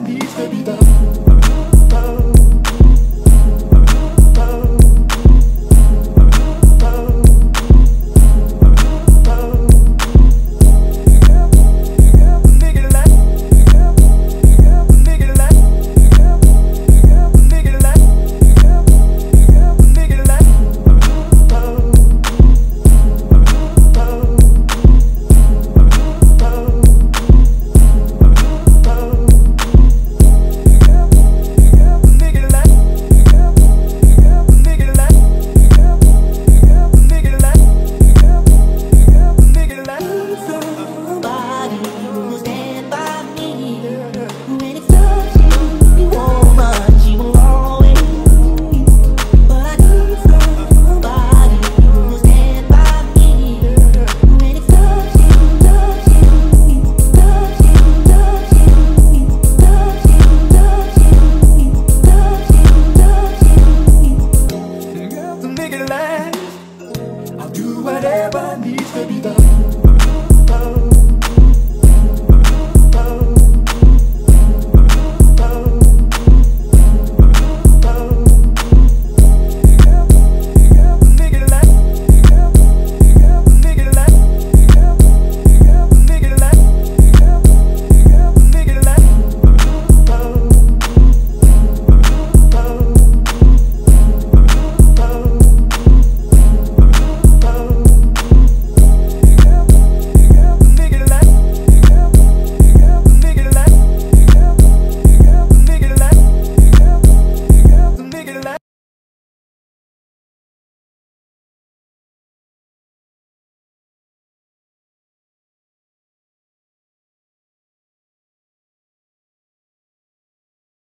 need to be done. feliz de vida.